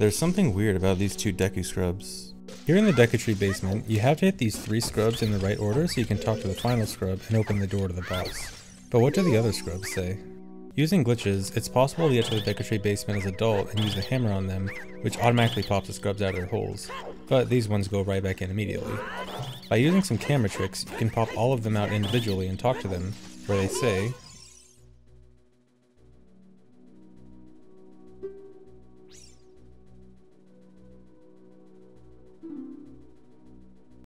There's something weird about these two Deku scrubs. Here in the Deku Tree basement, you have to hit these three scrubs in the right order so you can talk to the final scrub and open the door to the boss. But what do the other scrubs say? Using glitches, it's possible to get to the Deku Tree basement as adult and use the hammer on them, which automatically pops the scrubs out of their holes. But these ones go right back in immediately. By using some camera tricks, you can pop all of them out individually and talk to them, where they say,